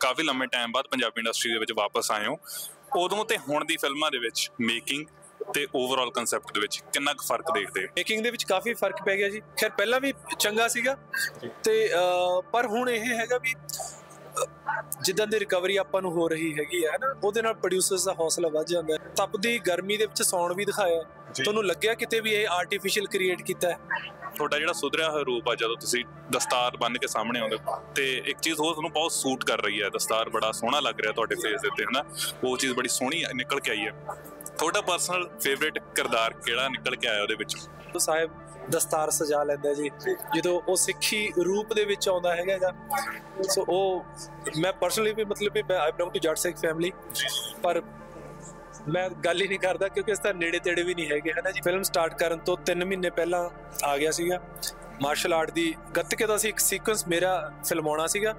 ਕਾਫੀ ਲੰਮੇ ਟਾਈਮ ਬਾਅਦ ਪੰਜਾਬੀ ਇੰਡਸਟਰੀ ਦੇ ਵਿੱਚ ਵਾਪਸ ਆਏ ਹੋ। ਉਦੋਂ ਤੇ ਹੁਣ ਦੀ ਫਿਲਮਾਂ ਦੇ ਵਿੱਚ ਮੇਕਿੰਗ ਤੇ ਓਵਰਆਲ ਕਨਸੈਪਟ ਦੇ ਵਿੱਚ ਕਿੰਨਾ ਕੁ ਫ਼ਰਕ ਦੇਖਦੇ ਹੋ? ਮੇਕਿੰਗ ਦੇ ਵਿੱਚ ਕਾਫੀ ਫ਼ਰਕ ਪੈ ਗਿਆ ਜੀ। ਖੈਰ ਪਹਿਲਾਂ ਵੀ ਚੰਗਾ ਸੀਗਾ ਤੇ ਪਰ ਹੁਣ ਇਹ ਹੈਗਾ ਵੀ ਜਿੱਦਾਂ ਦੀ ਰਿਕਵਰੀ ਆਪਾਂ ਨੂੰ ਹੋ ਰਹੀ ਹੈਗੀ ਹੈ ਨਾ ਉਹਦੇ ਨਾਲ ਪ੍ਰੋਡਿਊਸਰਸ ਦਾ ਹੌਸਲਾ ਵੱਧ ਜਾਂਦਾ ਹੈ। ਤਪਦੀ ਗਰਮੀ ਦੇ ਵਿੱਚ ਸਾਉਣ ਵੀ ਦਿਖਾਇਆ। ਤੁਹਾਨੂੰ ਲੱਗਿਆ ਕਿਤੇ ਵੀ ਇਹ ਆਰਟੀਫੀਸ਼ੀਅਲ ਕ੍ਰੀਏਟ ਕੀਤਾ ਹੈ? ਤੁਹਾਡਾ ਜਿਹੜਾ ਸੁਧਰਿਆ ਹੋਇਆ ਰੂਪ ਆ ਜਦੋਂ ਤੁਸੀਂ ਦਸਤਾਰ ਬੰਨ੍ਹ ਕੇ ਸਾਹਮਣੇ ਆਉਂਦੇ ਹੋ ਤੇ ਇੱਕ ਚੀਜ਼ ਹੋਰ ਤੁਹਾਨੂੰ ਬਹੁਤ ਸੂਟ ਕਰ ਰਹੀ ਹੈ ਦਸਤਾਰ ਬੜਾ ਸੋਹਣਾ ਲੱਗ ਰਿਹਾ ਤੁਹਾਡੇ ਫੇਸ ਦੇ ਉੱਤੇ ਹਨਾ? ਉਹ ਚੀਜ਼ ਬੜੀ ਸੋਹਣੀ ਨਿਕਲ ਕੇ ਆਈ ਹੈ। ਤੁਹਾਡਾ ਪਰਸਨਲ ਫੇਵਰੇਟ ਕਿਰਦਾਰ ਕਿਹੜਾ ਨਿਕਲ ਕੇ ਆਇਆ ਉਹਦੇ ਵਿੱਚੋਂ? ਉਹ ਸਾਹਿਬ ਦਸਤਾਰ ਸਜਾ ਲੈਂਦਾ ਜੀ। ਜਦੋਂ ਉਹ ਸਿੱਖੀ ਰੂਪ ਦੇ ਵਿੱਚ ਆਉਂਦਾ ਹੈਗਾ। ਸੋ ਉਹ ਮੈਂ ਪਰਸਨਲੀ ਵੀ ਮਤਲਬ ਵੀ ਮੈਂ ਆਈ ਬਿਲੋਂਗ ਟੂ ਜੱਟ ਸਿੱਖ ਫੈਮਿਲੀ ਪਰ ਮੈਂ ਗੱਲ ਹੀ ਨਹੀਂ ਕਰਦਾ ਕਿਉਂਕਿ ਇਸ ਦਾ ਨੇੜੇ ਤੇੜੇ ਵੀ ਨਹੀਂ ਹੈਗੇ, ਹਨਾ ਜੀ? ਫਿਲਮ ਸਟਾਰਟ ਕਰਨ ਤੋਂ 3 ਮਹੀਨੇ ਪਹਿਲਾਂ ਆ ਗਿਆ ਸੀਗਾ। ਮਾਰਸ਼ਲ ਆਰਟ ਦੀ ਗੱਤਕੇ ਦਾ ਸੀ ਇੱਕ ਸੀਕੁਐਂਸ ਮੇਰਾ ਫਿਲਮਾਉਣਾ ਸੀਗਾ।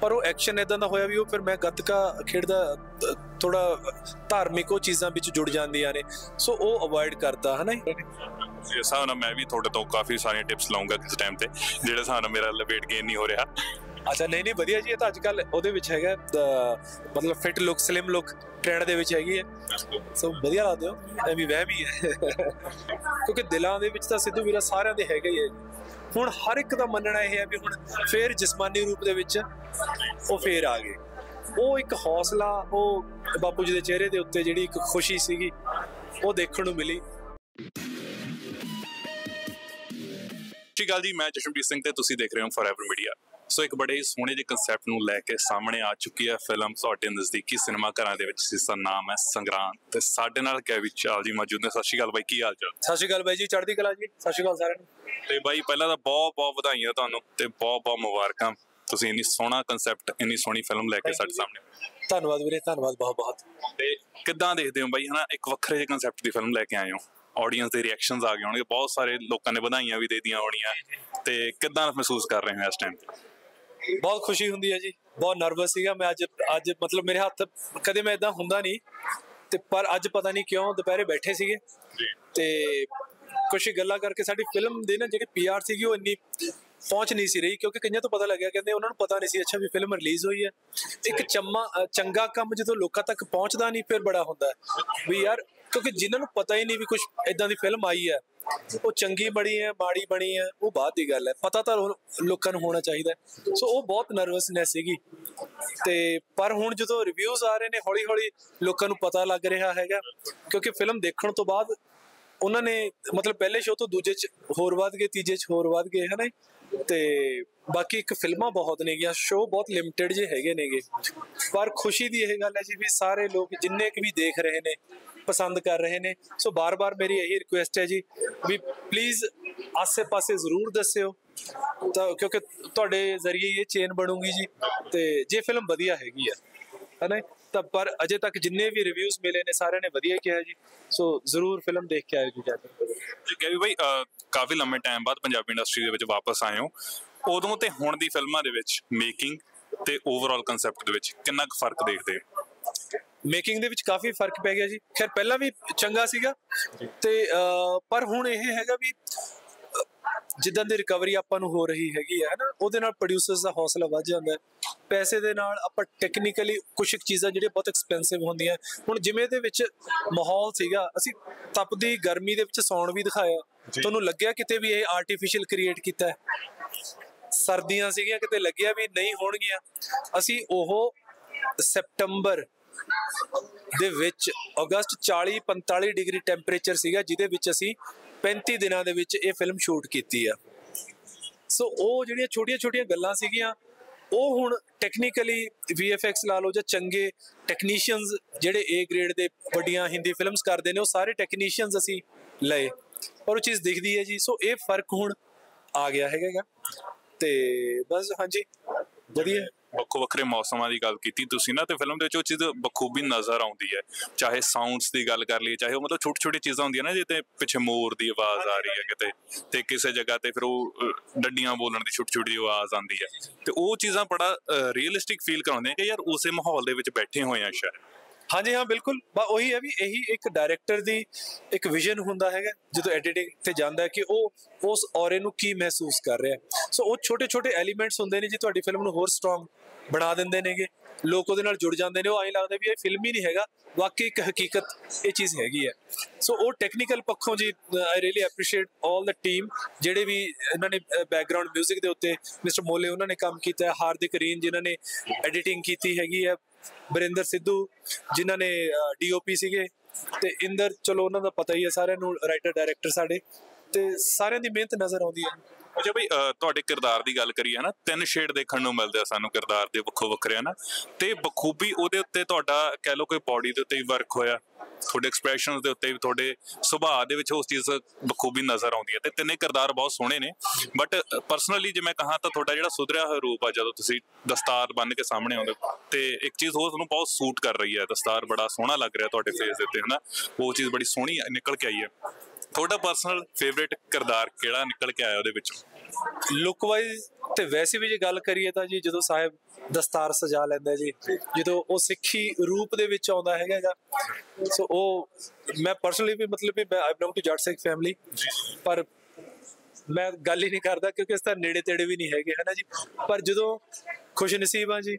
ਪਰ ਉਹ ਐਕਸ਼ਨ ਇਦਾਂ ਦਾ ਹੋਇਆ ਵੀ ਉਹ ਫਿਰ ਮੈਂ ਗੱਤਕਾ ਖੇਡਦਾ ਥੋੜਾ ਧਾਰਮਿਕ ਉਹ ਚੀਜ਼ਾਂ ਵਿੱਚ ਜੁੜ ਜਾਂਦੀਆਂ ਨੇ। ਸੋ ਉਹ ਅਵੋਇਡ ਕਰਦਾ ਹਨਾ ਜੀ? ਹਿਸਾਬ ਨਾਲ ਮੈਂ ਵੀ ਤੁਹਾਡੇ ਤੋਂ ਕਾਫੀ ਸਾਰੀਆਂ ਟਿਪਸ ਲਵਾਂਗਾ ਕਿਸ ਟਾਈਮ ਤੇ, ਜਿਹੜੇ ਹਿਸਾਬ ਨਾਲ ਮੇਰਾ weight gain ਨਹੀਂ ਹੋ ਰਿਹਾ। ਅੱਛਾ ਨਹੀਂ ਨਹੀਂ ਵਧੀਆ ਜੀ ਇਹ ਤਾਂ ਅੱਜ ਕੱਲ ਉਹਦੇ ਵਿੱਚ ਹੈਗਾ ਮਤਲਬ fit look slim look trend ਦੇ ਵਿੱਚ ਹੈਗੀ ਹੈ। ਸੋ ਵਧੀਆ ਲੱਗਦੇ ਹੋ ਐ ਵੀ ਵਹਿਮ ਹੀ ਹੈ। ਕਿਉਂਕਿ ਦਿਲਾਂ ਦੇ ਵਿੱਚ ਤਾਂ ਸਿੱਧੂ ਵੀਰਾ ਸਾਰਿਆਂ ਦੇ ਹੈਗਾ ਹੀ ਹੈ। ਹੁਣ ਹਰ ਇੱਕ ਦਾ ਮੰਨਣਾ ਇਹ ਹੈ ਵੀ ਹੁਣ ਫੇਰ ਜਿਸਮਾਨੀ ਰੂਪ ਦੇ ਵਿੱਚ ਉਹ ਫੇਰ ਆ ਗਏ। ਉਹ ਇੱਕ ਹੌਸਲਾ ਉਹ ਬਾਪੂ ਜੀ ਦੇ ਚਿਹਰੇ ਦੇ ਉੱਤੇ ਜਿਹੜੀ ਇੱਕ ਖੁਸ਼ੀ ਸੀਗੀ ਉਹ ਦੇਖਣ ਨੂੰ ਮਿਲੀ। ਸਤਿ ਸ਼੍ਰੀ ਅਕਾਲ ਜੀ ਮੈਂ ਜਸ਼ਨਪ੍ਰੀਤ ਸਿੰਘ ਤੇ ਤੁਸੀਂ ਦੇਖ ਰਹੇ ਹੋ ਫੋਰਐਵਰ ਮੀਡੀਆ ਸੋ ਇੱਕ ਬੜੇ ਹੀ ਸੋਹਣੇ ਜਿਹੇ ਕਨਸੈਪਟ ਨੂੰ ਲੈ ਕੇ ਸਾਹਮਣੇ ਆ ਚੁੱਕੀ ਹੈ ਫਿਲਮ ਤੁਹਾਡੇ ਨਜ਼ਦੀਕੀ ਸਿਨੇਮਾ ਘਰਾਂ ਦੇ ਵਿੱਚ ਜਿਸ ਦਾ ਨਾਮ ਹੈ ਸੰਗਰਾਮ ਤੇ ਸਾਡੇ ਨਾਲ ਕੈਵੀ ਚਾਲ ਜੀ ਮੌਜੂਦ ਨੇ? ਸਤਿ ਸ਼੍ਰੀ ਅਕਾਲ ਬਾਈ ਕੀ ਹਾਲ ਚਾਲ? ਸਤਿ ਸ਼੍ਰੀ ਅਕਾਲ ਬਾਈ ਜੀ ਚੜ੍ਹਦੀ ਕਲਾ ਜੀ। ਸਤਿ ਸ਼੍ਰੀ ਅਕਾਲ ਸਾਰਿਆਂ ਨੂੰ। ਤੇ ਬਾਈ ਪਹਿਲਾਂ ਤਾਂ ਬਹੁਤ ਬਹੁਤ ਵਧਾਈਆਂ ਤੁਹਾਨੂੰ ਤੇ ਬਹੁਤ ਬਹੁਤ ਮੁਬਾਰਕਾਂ। ਤੁਸੀਂ ਇੰਨੀ ਸੋਹਣਾ ਕਨਸੈਪਟ ਇੰਨੀ ਸੋਹਣੀ ਫਿਲਮ ਲੈ ਕੇ ਸਾਡੇ ਸਾਹਮਣੇ। ਧੰਨਵਾਦ ਵੀਰੇ ਧੰਨਵਾਦ ਬਹੁਤ ਬਹੁਤ। ਤੇ ਕਿੱਦਾਂ ਦੇਖਦੇ ਹੋ ਬਾਈ ਹਨਾ ਇੱਕ ਵੱਖਰੇ ਜਿਹੇ ਕਨਸੈਪਟ ਦੀ ਫਿਲਮ ਲੈ ਕੇ ਆਏ ਹੋ? ਆਡੀਅנס ਦੇ ਰਿਐਕਸ਼ਨਸ ਆ ਗਏ ਹੋਣਗੇ। ਬਹੁਤ ਸਾਰੇ ਲੋਕਾਂ ਨੇ ਵਧਾਈਆਂ ਵੀ ਦੇ ਦਿੱਤੀਆਂ ਹੋਣੀਆਂ। ਤੇ ਕਿੱਦਾਂ ਮਹਿਸੂਸ ਕਰ ਰਹੇ ਹੋ ਇਸ ਟਾਈਮ ਬਹੁਤ ਖੁਸ਼ੀ ਹੁੰਦੀ ਹੈ ਜੀ। ਬਹੁਤ ਨਰਵਸ ਸੀਗਾ ਮੈਂ ਅੱਜ ਅੱਜ ਮਤਲਬ ਮੇਰੇ ਹੱਥ ਕਦੇ ਮੈਂ ਇਦਾਂ ਹੁੰਦਾ ਨਹੀਂ। ਤੇ ਪਰ ਅੱਜ ਪਤਾ ਨਹੀਂ ਕਿਉਂ ਦੁਪਹਿਰੇ ਬੈਠੇ ਸੀਗੇ। ਤੇ ਕੁਝ ਗੱਲਾਂ ਕਰਕੇ ਸਾਡੀ ਫਿਲਮ ਦੇ ਨਾ ਜਿਹੜੀ ਪੀਆਰ ਸੀਗੀ ਉਹ ਇੰਨੀ ਪਹੁੰਚ ਨਹੀਂ ਸੀ ਰਹੀ ਕਿਉਂਕਿ ਕਈਆਂ ਤੋਂ ਪਤਾ ਲੱਗਿਆ ਕਹਿੰਦੇ ਉਹਨਾਂ ਨੂੰ ਪਤਾ ਨਹੀਂ ਸੀ ਅੱਛਾ ਵੀ ਫਿਲਮ ਰਿਲੀਜ਼ ਹੋਈ ਹੈ। ਇੱਕ ਚੰਮਾ ਚੰਗਾ ਕੰਮ ਜਦੋਂ ਲੋਕਾਂ ਤੱਕ ਪਹੁੰਚਦਾ ਨਹੀਂ ਫਿਰ ਬੜਾ ਹੁੰਦਾ। ਵੀ ਯਾਰ ਕਿਉਂਕਿ ਜਿਨ੍ਹਾਂ ਨੂੰ ਪਤਾ ਹੀ ਨਹੀਂ ਵੀ ਕੁਝ ਇਦਾਂ ਦੀ ਫਿਲਮ ਆਈ ਹੈ। ਉਹ ਚੰਗੀ ਬਣੀ ਹੈ, ਮਾੜੀ ਬਣੀ ਹੈ, ਉਹ ਬਾਅਦ ਦੀ ਗੱਲ ਹੈ। ਪਤਾ ਤਾਂ ਲੋਕਾਂ ਨੂੰ ਹੋਣਾ ਚਾਹੀਦਾ ਸੋ ਉਹ ਬਹੁਤ ਨਰਵਸਨੈਸ ਸੀਗੀ। ਤੇ ਪਰ ਹੁਣ ਜਦੋਂ ਰਿਵਿਊਜ਼ ਆ ਰਹੇ ਨੇ ਹੌਲੀ ਹੌਲੀ ਲੋਕਾਂ ਨੂੰ ਪਤਾ ਲੱਗ ਰਿਹਾ ਹੈਗਾ। ਕਿਉਂਕਿ ਫਿਲਮ ਦੇਖਣ ਤੋਂ ਬਾਅਦ ਉਹਨਾਂ ਨੇ ਮਤਲਬ ਪਹਿਲੇ ਸ਼ੋਅ ਤੋਂ ਦੂਜੇ ਚ ਹੋਰ ਵੱਧ ਗਏ, ਤੀਜੇ ਚ ਹੋਰ ਵੱਧ ਗਏ, ਹਨਾ ਤੇ ਬਾਕੀ ਇੱਕ ਫਿਲਮਾਂ ਬਹੁਤ ਨੇਗੀਆਂ ਸ਼ੋਅ ਬਹੁਤ ਲਿਮਟਿਡ ਜੇ ਹੈਗੇ ਨੇਗੇ। ਪਰ ਖੁਸ਼ੀ ਦੀ ਇਹ ਗੱਲ ਹੈ ਜੀ ਵੀ ਸਾਰੇ ਲੋਕ ਜਿੰਨੇ ਕਿ ਵੀ ਦੇਖ ਰਹੇ ਨੇ, ਪਸੰਦ ਕਰ ਰਹੇ ਨੇ। ਸੋ ਬਾਰ-ਬਾਰ ਮੇਰੀ ਇਹੀ ਰਿਕੁਐਸਟ ਹੈ ਜੀ ਵੀ ਪਲੀਜ਼ ਆਸੇ-ਪਾਸੇ ਜ਼ਰੂਰ ਦੱਸਿਓ। ਤਾਂ ਕਿਉਂਕਿ ਤੁਹਾਡੇ ਜ਼ਰੀਏ ਇਹ ਚੇਨ ਬਣੂਗੀ ਜੀ ਤੇ ਜੇ ਫਿਲਮ ਵਧੀਆ ਹੈਗੀ ਆ ਹਨਾ ਤਾਂ ਪਰ ਅਜੇ ਤੱਕ ਜਿੰਨੇ ਵੀ ਰਿਵਿਊਜ਼ ਮਿਲੇ ਨੇ ਸਾਰਿਆਂ ਨੇ ਵਧੀਆ ਕਿਹਾ ਜੀ। ਸੋ ਜ਼ਰੂਰ ਫਿਲਮ ਦੇਖ ਕੇ ਆਇਓ ਜੀ ਜਾ ਕੇ। ਜੀ ਬਾਈ ਅਹ, ਕਾਫੀ ਲੰਮੇ ਟਾਈਮ ਬਾਅਦ ਪੰਜਾਬੀ ਇੰਡਸਟਰੀ ਦੇ ਵਿੱਚ ਵਾਪਸ ਆਏ ਹੋ। ਉਦੋਂ ਤੇ ਹੁਣ ਦੀ ਫਿਲਮਾਂ ਦੇ ਵਿੱਚ ਮੇਕਿੰਗ ਤੇ ਓਵਰਆਲ ਕਨਸੈਪਟ ਦੇ ਵਿੱਚ ਕਿੰਨਾ ਕੁ ਫ਼ਰਕ ਦੇਖਦੇ ਹੋ? ਮੇਕਿੰਗ ਦੇ ਵਿੱਚ ਕਾਫੀ ਫ਼ਰਕ ਪੈ ਗਿਆ ਜੀ। ਖੈਰ ਪਹਿਲਾਂ ਵੀ ਚੰਗਾ ਸੀਗਾ। ਤੇ ਪਰ ਹੁਣ ਇਹ ਹੈਗਾ ਵੀ ਜਿੱਦਾਂ ਦੀ ਰਿਕਵਰੀ ਆਪਾਂ ਨੂੰ ਹੋ ਰਹੀ ਹੈਗੀ ਹੈ ਨਾ ਉਹਦੇ ਨਾਲ ਪ੍ਰੋਡਿਊਸਰਸ ਦਾ ਹੌਸਲਾ ਵੱਧ ਜਾਂਦਾ ਹੈ। ਪੈਸੇ ਦੇ ਨਾਲ ਆਪਾਂ ਟੈਕਨੀਕਲੀ ਕੁਝ ਕੁ ਚੀਜ਼ਾਂ ਜਿਹੜੀਆਂ ਬਹੁਤ ਐਕਸਪੈਂਸਿਵ ਹੁੰਦੀਆਂ ਹੁਣ ਜਿਵੇਂ ਦੇ ਵਿੱਚ ਮਾਹੌਲ ਸੀਗਾ ਅਸੀਂ ਤਪਦੀ ਗਰਮੀ ਦੇ ਵਿੱਚ ਸੌਣ ਵੀ ਦਿਖਾਇਆ। ਤੁਹਾਨੂੰ ਲੱਗਿਆ ਕਿਤੇ ਵੀ ਇਹ ਆਰਟੀਫੀਸ਼ੀਅਲ ਕ੍ਰੀਏਟ ਕੀਤਾ ਹੈ? ਸਰਦੀਆਂ ਸੀਗੀਆਂ ਕਿਤੇ ਲੱਗਿਆ ਵੀ ਨਹੀਂ ਹੋਣਗੀਆਂ। ਅਸੀਂ ਉਹ ਸੈਪਟੰਬਰ ਦੇ ਵਿੱਚ ਅਗਸਤ 40 45 ਡਿਗਰੀ ਟੈਂਪਰੇਚਰ ਸੀਗਾ ਜਿਹਦੇ ਵਿੱਚ ਅਸੀਂ 35 ਦਿਨਾਂ ਦੇ ਵਿੱਚ ਇਹ ਫਿਲਮ ਸ਼ੂਟ ਕੀਤੀ ਆ। ਸੋ ਉਹ ਜਿਹੜੀਆਂ ਛੋਟੀਆਂ-ਛੋਟੀਆਂ ਗੱਲਾਂ ਸੀਗੀਆਂ, ਉਹ ਹੁਣ ਟੈਕਨੀਕਲੀ VFX ਲਾ ਲਓ ਜਾਂ ਚੰਗੇ ਟੈਕਨੀਸ਼ੀਅਨਸ ਜਿਹੜੇ A ਗ੍ਰੇਡ ਦੇ ਵੱਡੀਆਂ ਹਿੰਦੀ ਫਿਲਮਸ ਕਰਦੇ ਨੇ, ਉਹ ਸਾਰੇ ਟੈਕਨੀਸ਼ੀਅਨਸ ਅਸੀਂ ਲਏ। ਔਰ ਉਹ ਚੀਜ਼ ਦਿਖਦੀ ਹੈ ਜੀ। ਸੋ ਇਹ ਫ਼ਰਕ ਹੁਣ ਆ ਗਿਆ ਹੈਗਾ। ਤੇ ਬਸ, ਹਾਂਜੀ। ਵਧੀਆ। ਵੱਖੋ ਵੱਖਰੇ ਮੌਸਮਾਂ ਦੀ ਗੱਲ ਕੀਤੀ ਤੁਸੀਂ ਨਾ ਤੇ ਫਿਲਮ ਦੇ ਵਿੱਚ ਉਹ ਚੀਜ਼ ਬਖੂਬੀ ਨਜ਼ਰ ਆਉਂਦੀ ਹੈ। ਚਾਹੇ ਸਾਊਂਡਸ ਦੀ ਗੱਲ ਕਰ ਲਈਏ ਚਾਹੇ ਉਹ ਮਤਲਬ ਛੋਟੀ ਛੋਟੀ ਚੀਜ਼ਾਂ ਹੁੰਦੀਆਂ ਨੇ ਜਿੱਤੇ ਪਿੱਛੇ ਮੋਰ ਦੀ ਆਵਾਜ਼ ਆ ਰਹੀ ਹੈ ਕਿਤੇ ਤੇ ਕਿਸੇ ਜਗ੍ਹਾ ਤੇ ਫਿਰ ਉਹ ਡੱਡੀਆਂ ਬੋਲਣ ਦੀ ਛੋਟੀ ਛੋਟੀ ਆਵਾਜ਼ ਆਉਂਦੀ ਹੈ। ਤੇ ਉਹ ਚੀਜ਼ਾਂ ਬੜਾ ਰੀਅਲਿਸਟਿਕ ਫੀਲ ਕਰਾਉਂਦੀਆਂ ਕਿ ਯਾਰ ਉਸੇ ਮਾਹੌਲ ਦੇ ਵਿੱਚ ਬੈਠੇ ਹੋਏ ਆ ਸ਼ਾਇਦ। ਹਾਂਜੀ ਹਾਂ ਬਿਲਕੁਲ ਬਾ ਉਹੀ ਹੈ ਵੀ ਇਹੀ ਇੱਕ ਡਾਇਰੈਕਟਰ ਦੀ ਇੱਕ ਵਿਜ਼ਨ ਹੁੰਦਾ ਹੈਗਾ ਜਦੋਂ ਐਡੀਟਿੰਗ ਤੇ ਜਾਂਦਾ ਹੈ ਕਿ ਉਹ ਉਸ ਔਰੇ ਨੂੰ ਕੀ ਮਹਿਸੂਸ ਕਰ ਰਿਹਾ ਹੈ। ਸੋ ਉਹ ਛੋਟੇ ਛੋਟੇ ਐਲੀਮੈਂਟਸ ਹੁੰਦੇ ਨੇ ਜੀ ਤੁਹਾਡੀ ਫਿਲਮ ਨੂੰ ਹੋਰ ਸਟਰੋਂਗ ਬਣਾ ਦਿੰਦੇ ਨੇਗੇ ਲੋਕ ਉਹਦੇ ਨਾਲ ਜੁੜ ਜਾਂਦੇ ਨੇ ਉਹ ਐਂ ਲੱਗਦਾ ਵੀ ਇਹ ਫਿਲਮ ਹੀ ਨਹੀਂ ਹੈਗਾ ਵਾਕਈ ਇੱਕ ਹਕੀਕਤ ਇਹ ਚੀਜ਼ ਹੈਗੀ ਹੈ ਸੋ ਉਹ ਟੈਕਨੀਕਲ ਪੱਖੋਂ ਜੀ I really appreciate 올 the team ਜਿਹੜੇ ਵੀ ਇਹਨਾਂ ਨੇ ਬੈਕਗ੍ਰਾਉਂਡ 뮤직 ਦੇ ਉੱਤੇ ਮਿਸਟਰ ਮੋਲੇ ਉਹਨਾਂ ਨੇ ਕੰਮ ਕੀਤਾ ਹੈ ਹਾਰਦਿਕ ਰੀਨ ਜਿਨ੍ਹਾਂ ਨੇ ਐਡੀਟਿੰਗ ਕੀਤੀ ਹੈਗੀ ਹੈ ਬਰਿੰਦਰ ਸਿੱਧੂ, ਜਿਨ੍ਹਾਂ ਨੇ ਡੀਓਪੀ ਸੀਗੇ। ਤੇ ਇੰਦਰ, ਚਲੋ ਉਹਨਾਂ ਦਾ ਪਤਾ ਹੀ ਹੈ, ਸਾਰਿਆਂ ਨੂੰ ਰਾਈਟਰ ਡਾਇਰੈਕਟਰ ਸਾਡੇ। ਤੇ ਸਾਰਿਆਂ ਦੀ ਮਿਹਨਤ ਨਜ਼ਰ ਆਉਂਦੀ ਹੈ। ਅੱਛਾ ਬਈ ਤੁਹਾਡੇ ਕਿਰਦਾਰ ਦੀ ਗੱਲ ਕਰੀਏ ਨਾ ਤਿੰਨ ਸ਼ੇਡ ਦੇਖਣ ਨੂੰ ਮਿਲਦੇ ਆ ਸਾਨੂੰ ਕਿਰਦਾਰ ਦੇ ਵੱਖੋ ਵੱਖਰੇ ਹਨਾ। ਤੇ ਬਖੂਬੀ ਉਹਦੇ ਉੱਤੇ ਤੁਹਾਡਾ ਕਹਿ ਲਓ ਕੋਈ ਬਾਡੀ ਦੇ ਉੱਤੇ ਵੀ ਵਰਕ ਹੋਇਆ ਤੁਹਾਡੇ ਐਕਸਪ੍ਰੈਸ਼ਨਸ ਦੇ ਉੱਤੇ ਵੀ ਤੁਹਾਡੇ ਸੁਭਾਅ ਦੇ ਵਿੱਚ ਉਸ ਚੀਜ਼ ਬਖੂਬੀ ਨਜ਼ਰ ਆਉਂਦੀ ਹੈ। ਤੇ ਤਿੰਨੇ ਕਿਰਦਾਰ ਬਹੁਤ ਸੋਹਣੇ ਨੇ ਬਟ ਪਰਸਨਲੀ ਜੇ ਮੈਂ ਕਹਾਂ ਤਾਂ ਤੁਹਾਡਾ ਜਿਹੜਾ ਸੁਧਰਿਆ ਹੋਇਆ ਰੂਪ ਆ ਜਦੋਂ ਤੁਸੀਂ ਦਸਤਾਰ ਬੰਨ ਕੇ ਸਾਹਮਣੇ ਆਉਂਦੇ ਹੋ, ਤੇ ਇੱਕ ਚੀਜ਼ ਹੋਰ ਤੁਹਾਨੂੰ ਬਹੁਤ ਸੂਟ ਕਰ ਰਹੀ ਹੈ ਦਸਤਾਰ ਬੜਾ ਸੋਹਣਾ ਲੱਗ ਰਿਹਾ ਤੁਹਾਡੇ ਫੇਸ ਦੇ ਉੱਤੇ ਹਨਾ। ਉਹ ਚੀਜ਼ ਬੜੀ ਸੋਹਣੀ ਨਿਕਲ ਕੇ ਆਈ ਹੈ। ਤੁਹਾਡਾ ਪਰਸਨਲ ਫੇਵਰੇਟ ਕਿਰਦਾਰ ਕਿਹੜਾ ਨਿਕਲ ਕੇ ਆਇਆ ਉਹਦੇ ਵਿੱਚੋਂ? ਲੁੱਕ ਵਾਈਜ਼ ਤੇ ਵੈਸੇ ਵੀ ਜੇ ਗੱਲ ਕਰੀਏ ਤਾਂ ਜੀ ਜਦੋਂ ਸਾਹਿਬ ਦਸਤਾਰ ਸਜਾ ਲੈਂਦਾ ਜੀ ਜਦੋਂ ਉਹ ਸਿੱਖੀ ਰੂਪ ਦੇ ਵਿੱਚ ਆਉਂਦਾ ਹੈਗਾ ਸੋ ਉਹ ਮੈਂ ਪਰਸਨਲੀ ਵੀ ਮਤਲਬ ਵੀ ਆਈ ਬਿਲੋਂਗ ਟੂ ਜੱਟ ਸਿੱਖ ਫੈਮਿਲੀ ਪਰ ਮੈਂ ਗੱਲ ਹੀ ਨਹੀਂ ਕਰਦਾ ਕਿਉਂਕਿ ਇਸ ਤਰ੍ਹਾਂ ਨੇੜੇ ਤੇੜੇ ਵੀ ਨਹੀਂ ਹੈਗੇ ਹਨਾ ਜੀ? ਪਰ ਜਦੋਂ ਖੁਸ਼ ਨਸੀਬ ਆ ਜੀ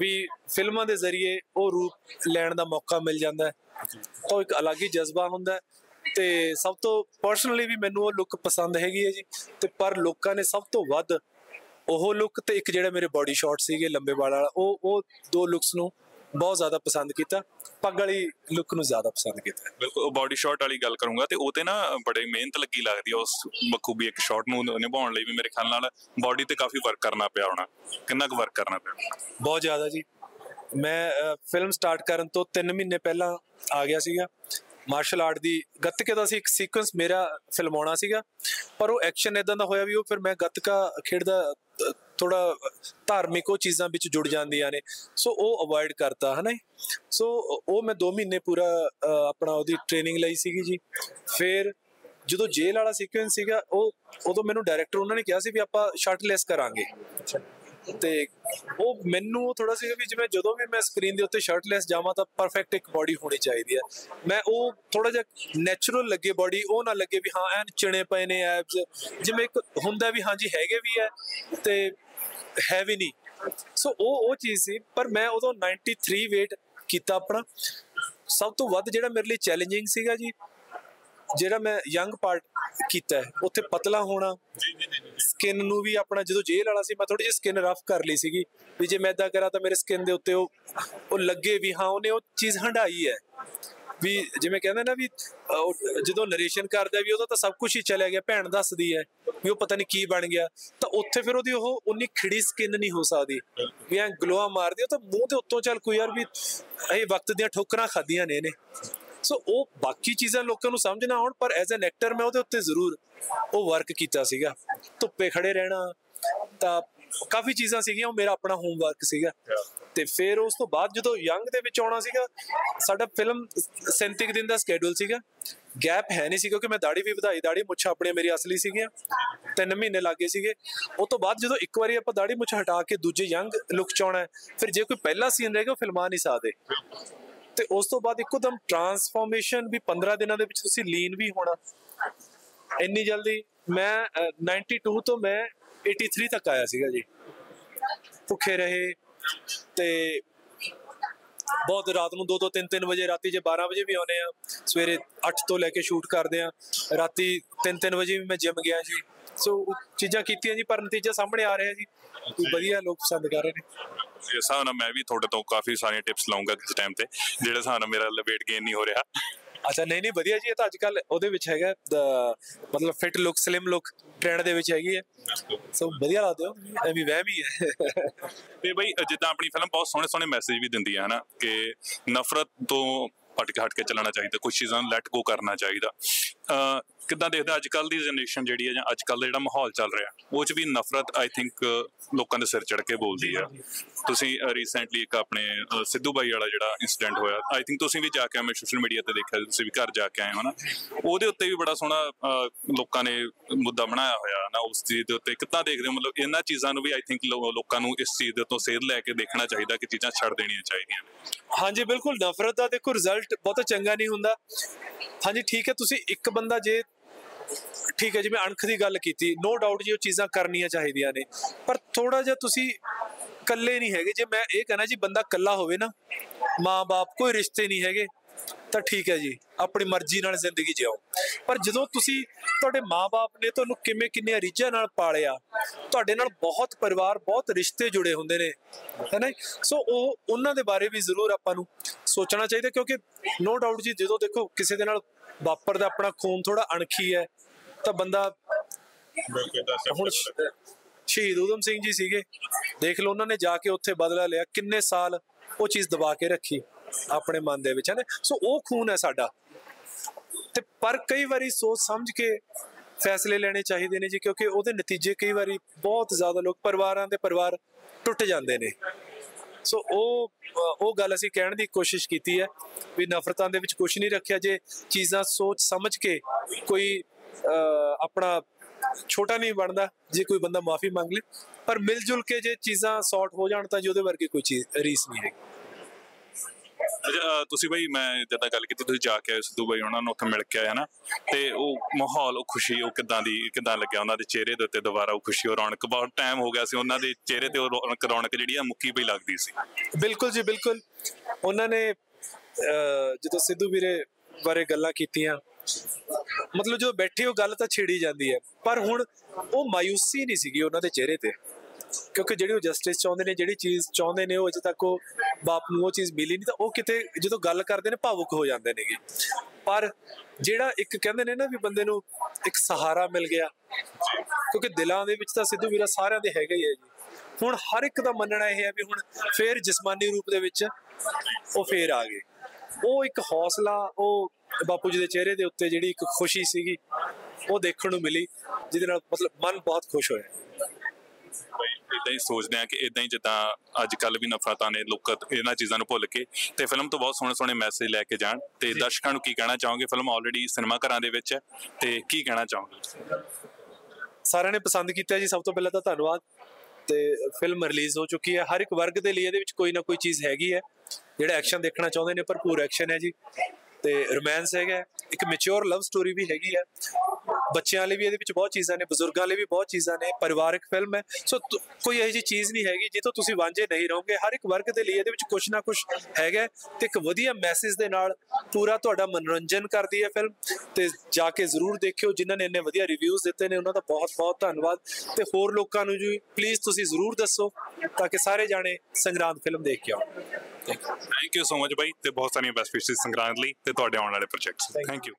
ਵੀ ਫਿਲਮਾਂ ਦੇ ਜ਼ਰੀਏ ਉਹ ਰੂਪ ਲੈਣ ਦਾ ਮੌਕਾ ਮਿਲ ਜਾਂਦਾ ਹੈ ਤਾਂ ਉਹ ਇੱਕ ਅਲੱਗ ਹੀ ਜਜ਼ਬਾ ਹੁੰਦਾ ਹੈ ਤੇ ਸਭ ਤੋਂ ਪਰਸਨਲੀ ਵੀ ਮੈਨੂੰ ਉਹ ਲੁੱਕ ਪਸੰਦ ਹੈਗੀ ਹੈ ਜੀ ਤੇ ਪਰ ਲੋਕਾਂ ਨੇ ਸਭ ਤੋਂ ਵੱਧ ਉਹ ਲੁੱਕ ਤੇ ਇੱਕ ਜਿਹੜਾ ਮੇਰੇ ਬਾਡੀ ਸ਼ਾਟ ਸੀਗੇ ਲੰਬੇ ਵਾਲ ਵਾਲਾ ਉਹ ਉਹ ਦੋ ਲੁੱਕਸ ਨੂੰ ਬਹੁਤ ਜ਼ਿਆਦਾ ਪਸੰਦ ਕੀਤਾ ਪੱਗ ਵਾਲੀ ਲੁੱਕ ਨੂੰ ਜ਼ਿਆਦਾ ਪਸੰਦ ਕੀਤਾ। ਬਿਲਕੁਲ ਬਾਡੀ ਸ਼ਾਟ ਵਾਲੀ ਗੱਲ ਕਰੂੰਗਾ ਤੇ ਉਹ ਤੇ ਨਾ ਬੜੀ ਮਿਹਨਤ ਲੱਗੀ ਲੱਗਦੀ ਆ ਉਸ ਬਖੂਬੀ ਇੱਕ ਸ਼ਾਟ ਨੂੰ ਨਿਭਾਉਣ ਲਈ ਵੀ ਮੇਰੇ ਖਿਆਲ ਨਾਲ ਬਾਡੀ ਤੇ ਕਾਫੀ ਵਰਕ ਕਰਨਾ ਪਿਆ ਹੋਣਾ ਕਿੰਨਾ ਕੁ ਵਰਕ ਕਰਨਾ ਪਿਆ। ਬਹੁਤ ਜ਼ਿਆਦਾ ਜੀ। ਮੈਂ ਫਿਲਮ ਸਟਾਰਟ ਕਰਨ ਤੋਂ 3 ਮਹੀਨੇ ਪਹਿਲਾਂ ਆ ਗਿਆ ਸੀਗਾ ਮਾਰਸ਼ਲ ਆਰਟ ਦੀ ਗੱਤਕੇ ਦਾ ਸੀ, ਇੱਕ ਸੀਕੁਐਂਸ ਮੇਰਾ ਫਿਲਮਾਉਣਾ ਸੀਗਾ, ਪਰ ਉਹ ਐਕਸ਼ਨ ਇਦਾਂ ਦਾ ਹੋਇਆ ਵੀ ਉਹ ਫਿਰ ਮੈਂ ਗੱਤਕਾ ਖੇਡਦਾ ਥੋੜਾ ਧਾਰਮਿਕ ਉਹ ਚੀਜ਼ਾਂ ਵਿੱਚ ਜੁੜ ਜਾਂਦੀਆਂ ਨੇ, ਸੋ ਉਹ ਅਵੋਇਡ ਕਰਤਾ, ਹਨਾ ਸੋ ਉਹ ਮੈਂ 2 ਮਹੀਨੇ ਪੂਰਾ ਆਪਣਾ ਉਹਦੀ ਟ੍ਰੇਨਿੰਗ ਲਈ ਸੀਗੀ ਜੀ। ਫਿਰ ਜਦੋਂ ਜੇਲ੍ਹ ਵਾਲਾ ਸੀਕੁਐਂਸ ਸੀਗਾ, ਉਹ, ਉਦੋਂ ਮੈਨੂੰ ਡਾਇਰੈਕਟਰ ਉਹਨਾਂ ਨੇ ਕਿਹਾ ਸੀ ਵੀ ਆਪਾਂ ਸ਼ਰਟਲੈਸ ਕਰਾਂਗੇ। ਤੇ ਉਹ ਮੈਨੂੰ ਥੋੜਾ ਸੀਗਾ ਵੀ ਜਿਵੇਂ ਜਦੋਂ ਵੀ ਮੈਂ ਸਕਰੀਨ ਦੇ ਉੱਤੇ ਸ਼ਰਟਲੈਸ ਜਾਵਾਂ ਤਾਂ ਪਰਫੈਕਟ ਇੱਕ ਬਾਡੀ ਹੋਣੀ ਚਾਹੀਦੀ ਹੈ। ਮੈਂ ਉਹ ਥੋੜਾ ਜਿਹਾ ਨੇਚਰਲ ਲੱਗੇ ਬਾਡੀ ਉਹ ਨਾ ਲੱਗੇ ਵੀ ਹਾਂ, ਐਨ ਚਿਣੇ ਪਏ ਨੇ ਐਬਸ ਜਿਵੇਂ ਇੱਕ ਹੁੰਦਾ ਵੀ ਹਾਂਜੀ ਹੈਗੇ ਵੀ ਹੈ ਤੇ ਹੈ ਵੀ ਨਹੀਂ। ਸੋ ਉਹ ਉਹ ਚੀਜ਼ ਸੀ, ਪਰ ਮੈਂ ਉਦੋਂ 93 weight ਕੀਤਾ ਆਪਣਾ। ਸਭ ਤੋਂ ਵੱਧ ਜਿਹੜਾ ਮੇਰੇ ਲਈ ਚੈਲੰਜਿੰਗ ਸੀਗਾ ਜੀ, ਜਿਹੜਾ ਮੈਂ ਯੰਗ ਪਾਰਟ ਕੀਤਾ ਹੈ, ਉੱਥੇ ਪਤਲਾ ਹੋਣਾ। ਸਕਿਨ ਨੂੰ ਵੀ ਆਪਣਾ ਜਦੋਂ ਜੇਲ ਵਾਲਾ ਸੀ, ਮੈਂ ਥੋੜੀ ਜਿਹੀ ਸਕਿਨ ਰਫ ਕਰ ਲਈ ਸੀਗੀ। ਵੀ ਜੇ ਮੈਂ ਇਦਾਂ ਕਰਾਂ ਤਾਂ ਮੇਰੇ ਸਕਿਨ ਦੇ ਉੱਤੇ ਉਹ ਉਹ ਲੱਗੇ ਵੀ, ਹਾਂ, ਉਹਨੇ ਉਹ ਚੀਜ਼ ਹੰਡਾਈ ਹੈ। ਵੀ ਜਿਵੇਂ ਕਹਿੰਦੇ ਨਾ ਵੀ ਜਦੋਂ ਨਰੇਸ਼ਨ ਕਰਦਾ ਵੀ, ਉਹਦਾ ਤਾਂ ਸਭ ਕੁਝ ਹੀ ਚਲਿਆ ਗਿਆ, ਭੈਣ ਦੱਸਦੀ ਹੈ ਵੀ ਉਹ ਪਤਾ ਨਹੀਂ ਕੀ ਬਣ ਗਿਆ। ਤਾਂ ਉੱਥੇ ਫਿਰ ਉਹਦੀ ਉਹ, ਉਨੀ ਖਿੜੀ ਸਕਿਨ ਨਹੀਂ ਹੋ ਸਕਦੀ। ਵੀ ਐ ਗਲੋਆ ਮਾਰਦੀ ਉਹ ਤਾਂ ਮੂੰਹ ਦੇ ਉੱਤੋਂ ਚੱਲ ਕੋਈ ਯਾਰ ਵੀ ਇਹ ਵਕਤ ਦੀਆਂ ਠੋਕਰਾਂ ਖਾਦੀਆਂ ਨੇ ਇਹਨੇ। ਸੋ ਉਹ ਬਾਕੀ ਚੀਜ਼ਾਂ ਲੋਕਾਂ ਨੂੰ ਸਮਝ ਨਾ ਆਉਣ, ਪਰ ਐਜ਼ ਐਨ ਐਕਟਰ ਮੈਂ ਉਹਦੇ ਉੱਤੇ ਜ਼ਰੂਰ ਉਹ ਵਰਕ ਕੀਤਾ ਸੀਗਾ। ਧੁੱਪੇ ਖੜੇ ਰਹਿਣਾ, ਤਾਂ ਕਾਫੀ ਚੀਜ਼ਾਂ ਸੀਗੀਆਂ, ਉਹ ਮੇਰਾ ਆਪਣਾ ਹੋਮਵਰਕ ਸੀਗਾ। ਤੇ ਫਿਰ ਉਸ ਤੋਂ ਬਾਅਦ ਜਦੋਂ ਯੰਗ ਦੇ ਵਿੱਚ ਆਉਣਾ ਸੀਗਾ, ਸਾਡਾ ਫਿਲਮ 37 ਦਿਨ ਦਾ ਸਕੇਡਿਊਲ ਸੀਗਾ। ਗੈਪ ਹੈ ਨਹੀਂ ਸੀ, ਕਿਉਂਕਿ ਮੈਂ ਦਾੜੀ ਵੀ ਵਧਾਈ ਦਾੜੀ ਮੁੱਛਾਂ ਆਪਣੇ ਮੇਰੀ ਅਸਲੀ ਸੀਗੀਆਂ, ਤਿੰਨ ਮਹੀਨੇ ਲੱਗੇ ਸੀਗੇ। ਉਸ ਤੋਂ ਬਾਅਦ ਜਦੋਂ ਇੱਕ ਵਾਰੀ ਆਪਾਂ ਦਾੜੀ ਮੁੱਛ ਹਟਾ ਕੇ ਦੂਜੇ ਯੰਗ ਲੁੱਕ ਚ ਆਉਣਾ ਫਿਰ ਜੇ ਕੋਈ ਪਹਿਲਾ ਸੀਨ ਰਹੇਗਾ, ਉਹ ਫਿਲਮਾ ਨਹੀਂ ਸਕਦੇ ਤੇ ਉਸ ਤੋਂ ਬਾਅਦ ਇੱਕੋਦਮ ਟਰਾਂਸਫਾਰਮੇਸ਼ਨ ਵੀ 15 ਦਿਨਾਂ ਦੇ ਵਿੱਚ ਤੁਸੀਂ ਲੀਨ ਵੀ ਹੋਣਾ। ਇੰਨੀ ਜਲਦੀ ਮੈਂ 92 ਤੋਂ ਮੈਂ 83 ਤੱਕ ਆਇਆ ਸੀਗਾ ਜੀ। ਭੁੱਖੇ ਰਹੇ ਤੇ ਬਹੁਤ ਰਾਤ ਨੂੰ 2-2 3-3 ਵਜੇ, ਰਾਤੀ ਜੇ 12 ਵਜੇ ਵੀ ਆਉਨੇ ਆ ਸਵੇਰੇ 8 ਤੋਂ ਲੈ ਕੇ ਸ਼ੂਟ ਕਰਦੇ ਆ ਰਾਤੀ 3-3 ਵਜੇ ਵੀ ਮੈਂ ਜਿਮ ਗਿਆ ਜੀ। ਸੋ ਚੀਜ਼ਾਂ ਕੀਤੀਆਂ ਜੀ ਪਰ ਨਤੀਜਾ ਸਾਹਮਣੇ ਆ ਰਿਹਾ ਜੀ। ਵਧੀਆ ਲੋਕ ਪਸੰਦ ਕਰ ਰਹੇ ਨੇ। ਇਸ ਹਿਸਾਬ ਨਾਲ ਮੈਂ ਵੀ ਤੁਹਾਡੇ ਤੋਂ ਕਾਫੀ ਸਾਰੀਆਂ ਟਿਪਸ ਲਵਾਂਗਾ ਕਿਸ ਟਾਈਮ ਤੇ ਜਿਹੜੇ ਹਿਸਾਬ ਨਾਲ ਮੇਰਾ weight gain ਨਹੀਂ ਹੋ ਰਿਹਾ। ਅੱਛਾ ਨਹੀਂ ਨਹੀਂ ਵਧੀਆ ਜੀ ਇਹ ਤਾਂ ਅੱਜ ਕੱਲ ਉਹਦੇ ਵਿੱਚ ਹੈਗਾ ਮਤਲਬ fit look slim look trend ਦੇ ਵਿੱਚ ਹੈਗੀ ਹੈ। ਸੋ ਵਧੀਆ ਲੱਗਦੇ ਹੋ ਵੀ ਵਹਿਮ ਹੀ ਹੈ। ਤੇ ਬਈ ਜਿੱਦਾਂ ਆਪਣੀ ਫਿਲਮ ਬਹੁਤ ਸੋਹਣੇ ਸੋਹਣੇ ਮੈਸੇਜ ਵੀ ਦਿੰਦੀ ਹੈ ਹਨਾ ਕਿ ਨਫ਼ਰਤ ਤੋਂ ਹਟ ਕੇ ਹਟ ਕੇ ਚੱਲਣਾ ਚਾਹੀਦਾ ਕੁਝ ਚੀਜ਼ਾਂ ਨੂੰ ਲੈਟ ਗੋ ਕਰਨਾ ਚਾਹੀਦਾ। ਕਿੱਦਾਂ ਦੇਖਦਾ ਅੱਜ ਕੱਲ ਦੀ ਜਨਰੇਸ਼ਨ ਜਿਹੜੀ ਹੈ ਜਾਂ ਅੱਜ ਕੱਲ ਦਾ ਜਿਹੜਾ ਮਾਹੌਲ ਚੱਲ ਰਿਹਾ? ਉਹ 'ਚ ਵੀ ਨਫ਼ਰਤ ਆਈ ਥਿੰਕ ਲੋਕਾਂ ਦੇ ਸਿਰ ਚੜ ਕੇ ਬੋਲਦੀ ਆ। ਤੁਸੀਂ ਰੀਸੈਂਟਲੀ ਇੱਕ ਆਪਣੇ ਸਿੱਧੂ ਬਾਈ ਵਾਲਾ ਜਿਹੜਾ ਇਨਸੀਡੈਂਟ ਹੋਇਆ ਆਈ ਥਿੰਕ ਤੁਸੀਂ ਵੀ ਜਾ ਕੇ ਆਏ ਮੈਂ ਸੋਸ਼ਲ ਮੀਡੀਆ ਤੇ ਦੇਖਿਆ ਤੁਸੀਂ ਵੀ ਘਰ ਜਾ ਕੇ ਆਏ ਹੋ ਨਾ ਉਹਦੇ ਉੱਤੇ ਵੀ ਬੜਾ ਸੋਹਣਾ ਲੋਕਾਂ ਨੇ ਮੁੱਦਾ ਬਣਾਇਆ ਹੋਇਆ ਨਾ ਉਸ ਚੀਜ਼ ਦੇ ਉੱਤੇ। ਕਿੱਦਾਂ ਦੇਖਦੇ ਹੋ, ਮਤਲਬ ਇਹਨਾਂ ਚੀਜ਼ਾਂ ਨੂੰ ਵੀ ਆਈ ਥਿੰਕ ਲੋਕਾਂ ਨੂੰ ਇਸ ਚੀਜ਼ ਦੇ ਤੋਂ ਸੇਧ ਲੈ ਕੇ ਦੇਖਣਾ ਚਾਹੀਦਾ ਕਿ ਚੀਜ਼ਾਂ ਛੱਡ ਦੇਣੀਆਂ ਚਾਹੀਦੀਆਂ ਹਾਂਜੀ, ਬਿਲਕੁਲ। ਨਫ਼ਰਤ ਦਾ ਦੇਖੋ ਰਿਜ਼ਲਟ ਬਹੁਤ ਚੰਗਾ ਨਹੀਂ ਹੁੰਦਾ। ਹਾਂਜੀ, ਠੀਕ ਹੈ, ਤੁਸੀਂ ਇੱਕ ਬੰਦਾ ਜੇ, ਠੀਕ ਹੈ ਜਿਵੇਂ ਅਣਖ ਦੀ ਗੱਲ ਕੀਤੀ। ਨੋ ਡਾਊਟ ਜੀ, ਉਹ ਚੀਜ਼ਾਂ ਕਰਨੀਆਂ ਚਾਹੀਦੀਆਂ ਨੇ। ਪਰ ਥੋੜਾ ਜਿਹਾ ਤੁਸੀਂ ਕੱਲੇ ਨਹੀਂ ਹੈਗੇ। ਜੇ ਮੈਂ ਇਹ ਕਹਣਾ ਜੀ, ਬੰਦਾ ਕੱਲਾ ਹੋਵੇ ਨਾ, ਮਾਂ-ਬਾਪ ਕੋਈ ਰਿਸ਼ਤੇ ਨਹੀਂ ਹੈਗੇ। ਤਾਂ ਠੀਕ ਹੈ ਜੀ ਆਪਣੀ ਮਰਜ਼ੀ ਨਾਲ ਜ਼ਿੰਦਗੀ ਜਿਓ। ਪਰ ਜਦੋਂ ਤੁਸੀਂ ਤੁਹਾਡੇ ਮਾਪੇ ਨੇ ਤੁਹਾਨੂੰ ਕਿਵੇਂ ਕਿੰਨੇ ਰੀਝਾਂ ਨਾਲ ਪਾਲਿਆ ਤੁਹਾਡੇ ਨਾਲ ਬਹੁਤ ਪਰਿਵਾਰ ਬਹੁਤ ਰਿਸ਼ਤੇ ਜੁੜੇ ਹੁੰਦੇ ਨੇ ਹੈਨਾ ਸੋ ਉਹ ਉਹਨਾਂ ਦੇ ਬਾਰੇ ਵੀ ਜ਼ਰੂਰ ਆਪਾਂ ਨੂੰ ਸੋਚਣਾ ਚਾਹੀਦਾ ਕਿਉਂਕਿ ਨੋ ਡਾਊਟ ਜੀ ਜਦੋਂ ਦੇਖੋ ਕਿਸੇ ਦੇ ਨਾਲ ਵਾਪਰਦਾ ਆਪਣਾ ਖੂਨ ਥੋੜਾ ਅਣਖੀ ਹੈ ਤਾਂ ਬੰਦਾ ਹੁਣ ਸ਼ਹੀਦ ਊਧਮ ਸਿੰਘ ਜੀ ਸੀਗੇ। ਦੇਖ ਲਓ ਉਹਨਾਂ ਨੇ ਜਾ ਕੇ ਉੱਥੇ ਬਦਲਾ ਲਿਆ ਕਿੰਨੇ ਸਾਲ ਉਹ ਚੀਜ਼ ਦਬਾ ਕੇ ਰੱਖੀ। ਆਪਣੇ ਮਨ ਦੇ ਵਿੱਚ ਹੈ ਨਾ? ਸੋ ਉਹ ਖੂਨ ਹੈ ਸਾਡਾ। ਤੇ ਪਰ ਕਈ ਵਾਰੀ ਸੋਚ ਸਮਝ ਕੇ ਫੈਸਲੇ ਲੈਣੇ ਚਾਹੀਦੇ ਨੇ ਜੀ ਕਿਉਂਕਿ ਉਹਦੇ ਨਤੀਜੇ ਕਈ ਵਾਰੀ ਬਹੁਤ ਜ਼ਿਆਦਾ ਲੋਕ ਪਰਿਵਾਰਾਂ ਦੇ ਪਰਿਵਾਰ ਟੁੱਟ ਜਾਂਦੇ ਨੇ। ਸੋ ਉਹ ਉਹ ਗੱਲ ਅਸੀਂ ਕਹਿਣ ਦੀ ਕੋਸ਼ਿਸ਼ ਕੀਤੀ ਹੈ ਵੀ ਨਫ਼ਰਤਾਂ ਦੇ ਵਿੱਚ ਕੁਝ ਨਹੀਂ ਰੱਖਿਆ ਜੇ ਚੀਜ਼ਾਂ ਸੋਚ ਸਮਝ ਕੇ ਕੋਈ ਅ, ਆਪਣਾ ਛੋਟਾ ਨਹੀਂ ਬਣਦਾ ਜੇ ਕੋਈ ਬੰਦਾ ਮਾਫੀ ਮੰਗ ਲੇ ਪਰ ਮਿਲ ਜੁਲ ਕੇ ਜੇ ਚੀਜ਼ਾਂ ਸੌਰਟ ਹੋ ਜਾਣ ਤਾਂ ਜੀ ਉਹਦੇ ਵਰਗੀ ਕੋਈ ਚੀਜ਼ ਰੀਸ ਨਹੀਂ ਹੈਗੀ। ਤੁਸੀਂ ਬਈ ਮੈਂ ਜਿੱਦਾਂ ਗੱਲ ਕੀਤੀ ਤੁਸੀਂ ਜਾ ਕੇ ਆਏ ਸਿੱਧੂ ਬਾਈ ਉਹਨਾਂ ਨੂੰ ਉੱਥੇ ਮਿਲ ਕੇ ਆਏ ਹਨਾ? ਤੇ ਉਹ ਮਾਹੌਲ ਉਹ ਖੁਸ਼ੀ ਉਹ ਕਿਦਾਂ ਦੀ ਕਿਦਾਂ ਲੱਗਿਆ ਉਹਨਾਂ ਦੇ ਚਿਹਰੇ ਦੇ ਉੱਤੇ ਦੁਬਾਰਾ ਉਹ ਖੁਸ਼ੀ ਉਹ ਰੌਣਕ? ਬਹੁਤ ਟਾਈਮ ਹੋ ਗਿਆ ਸੀ ਉਹਨਾਂ ਦੇ ਚਿਹਰੇ ਤੇ ਉਹ ਰੌਣਕ ਰੌਣਕ ਜਿਹੜੀ ਆ ਮੁੱਕੀ ਪਈ ਲੱਗਦੀ ਸੀ। ਬਿਲਕੁਲ ਜੀ ਬਿਲਕੁਲ। ਉਹਨਾਂ ਨੇ ਅਹ, ਜਦੋਂ ਸਿੱਧੂ ਵੀਰੇ ਬਾਰੇ ਗੱਲਾਂ ਕੀਤੀਆਂ ਮਤਲਬ ਜੋ ਬੈਠੇ ਉਹ ਗੱਲ ਤਾਂ ਛੇੜੀ ਜਾਂਦੀ ਹੈ। ਪਰ ਹੁਣ ਉਹ ਮਾਇੂਸੀ ਨਹੀਂ ਸੀਗੀ ਉਹਨਾਂ ਦੇ ਚਿਹਰੇ ਤੇ। ਕਿਉਂਕਿ ਜਿਹੜੀ ਉਹ ਜਸਟਿਸ ਚਾਹੁੰਦੇ ਨੇ, ਜਿਹੜੀ ਚੀਜ਼ ਚਾਹੁੰਦੇ ਨੇ, ਉਹ ਅਜੇ ਤੱਕ ਉਹ ਬਾਪ ਨੂੰ ਉਹ ਚੀਜ਼ ਮਿਲੀ ਨਹੀਂ, ਤਾਂ ਉਹ ਕਿਤੇ ਜਦੋਂ ਗੱਲ ਕਰਦੇ ਨੇ, ਭਾਵੁਕ ਹੋ ਜਾਂਦੇ ਨੇਗੇ। ਪਰ ਜਿਹੜਾ ਇੱਕ ਕਹਿੰਦੇ ਨੇ ਨਾ ਵੀ ਬੰਦੇ ਨੂੰ ਇੱਕ ਸਹਾਰਾ ਮਿਲ ਗਿਆ, ਕਿਉਂਕਿ ਦਿਲਾਂ ਦੇ ਵਿੱਚ ਤਾਂ ਸਿੱਧੂ ਵੀਰਾ ਸਾਰਿਆਂ ਦੇ ਹੈਗਾ ਹੀ ਹੈ ਜੀ। ਹੁਣ ਹਰ ਇੱਕ ਦਾ ਮੰਨਣਾ ਇਹ ਹੈ ਵੀ ਹੁਣ ਫੇਰ ਜਿਸਮਾਨੀ ਰੂਪ ਦੇ ਵਿੱਚ ਉਹ ਫੇਰ ਆ ਗਏ। ਉਹ ਇੱਕ ਹੌਸਲਾ, ਉਹ ਬਾਪੂ ਜੀ ਦੇ ਚਿਹਰੇ ਦੇ ਉੱਤੇ ਜਿਹੜੀ ਇੱਕ ਖੁਸ਼ੀ ਸੀਗੀ, ਉਹ ਦੇਖਣ ਨੂੰ ਮਿਲੀ, ਜਿਹਦੇ ਨਾਲ ਮਤਲਬ ਮਨ ਬਹੁਤ ਖੁਸ਼ ਹੋਇਆ। ਇਦਾਂ ਹੀ ਸੋਚਦੇ ਆ ਕਿ ਇਦਾਂ ਹੀ ਜਿੱਦਾਂ ਅੱਜ ਕੱਲ ਵੀ ਨਫ਼ਰਤਾਂ ਨੇ ਲੋਕ ਇਹਨਾਂ ਚੀਜ਼ਾਂ ਨੂੰ ਭੁੱਲ ਕੇ ਤੇ ਫਿਲਮ ਤੋਂ ਬਹੁਤ ਸੋਹਣੇ ਸੋਹਣੇ ਮੈਸੇਜ ਲੈ ਕੇ ਜਾਣ ਤੇ ਦਰਸ਼ਕਾਂ ਨੂੰ ਕੀ ਕਹਿਣਾ ਚਾਹੋਗੇ? ਫਿਲਮ ਆਲਰੇਡੀ ਸਿਨੇਮਾ ਘਰਾਂ ਦੇ ਵਿੱਚ ਹੈ ਤੇ ਕੀ ਕਹਿਣਾ ਚਾਹੋਗੇ ਸਾਰਿਆਂ ਨੇ ਪਸੰਦ ਕੀਤਾ ਜੀ ਸਭ ਤੋਂ ਪਹਿਲਾਂ ਤਾਂ ਧੰਨਵਾਦ ਤੇ ਫਿਲਮ ਰਿਲੀਜ਼ ਹੋ ਚੁੱਕੀ ਹੈ। ਹਰ ਇੱਕ ਵਰਗ ਦੇ ਲਈ ਇਹਦੇ ਵਿੱਚ ਕੋਈ ਨਾ ਕੋਈ ਚੀਜ਼ ਹੈਗੀ ਹੈ ਜਿਹੜਾ ਐਕਸ਼ਨ ਦੇਖਣਾ ਚਾਹੁੰਦੇ ਨੇ ਭਰਪੂਰ ਐਕਸ਼ਨ ਹੈ ਜੀ ਤੇ ਰੋਮਾਂਸ ਹੈਗਾ ਇੱਕ ਮੈਚੁਰ ਲਵ ਸਟੋਰੀ ਵੀ ਹੈਗੀ ਹੈ ਬੱਚਿਆਂ ਲਈ ਵੀ ਇਹਦੇ ਵਿੱਚ ਬਹੁਤ ਚੀਜ਼ਾਂ ਨੇ ਬਜ਼ੁਰਗਾਂ ਲਈ ਵੀ ਬਹੁਤ ਚੀਜ਼ਾਂ ਨੇ ਪਰਿਵਾਰਕ ਫਿਲਮ ਹੈ। ਸੋ ਕੋਈ ਇਹੋ ਜਿਹੀ ਚੀਜ਼ ਨਹੀਂ ਹੈਗੀ ਜਿੱਥੋਂ ਤੁਸੀਂ ਵਾਂਝੇ ਨਹੀਂ ਰਹੋਗੇ। ਹਰ ਇੱਕ ਵਰਗ ਦੇ ਲਈ ਇਹਦੇ ਵਿੱਚ ਕੁਝ ਨਾ ਕੁਝ ਹੈਗਾ ਤੇ ਇੱਕ ਵਧੀਆ ਮੈਸੇਜ ਦੇ ਨਾਲ ਪੂਰਾ ਤੁਹਾਡਾ ਮਨੋਰੰਜਨ ਕਰਦੀ ਹੈ ਫਿਲਮ ਤੇ ਜਾ ਕੇ ਜ਼ਰੂਰ ਦੇਖਿਓ ਜਿਨ੍ਹਾਂ ਨੇ ਇੰਨੇ ਵਧੀਆ ਰਿਵਿਊਜ਼ ਦਿੱਤੇ ਨੇ ਉਹਨਾਂ ਦਾ ਬਹੁਤ ਬਹੁਤ ਧੰਨਵਾਦ। ਤੇ ਹੋਰ ਲੋਕਾਂ ਨੂੰ ਜੀ ਪਲੀਜ਼ ਤੁਸੀਂ ਜ਼ਰੂਰ ਦੱਸੋ ਤਾਂ ਕਿ ਸਾਰੇ ਜਾਣੇ ਸੰਗਰਾਂਦ ਫਿਲਮ ਦੇਖ ਕੇ ਆਉਣ। ਥੈਂਕ ਯੂ ਸੋ ਮਚ ਬਾਈ ਤੇ ਬਹੁਤ ਸਾਰੀਆਂ ਬੈਸਟ ਵਿਸ਼ੇਸ ਸੰਗਰਾਂਦ ਲਈ ਤੇ ਤੁਹਾਡੇ ਆਉਣ ਵਾਲੇ ਪ੍ਰੋਜੈਕਟਸ. Thank you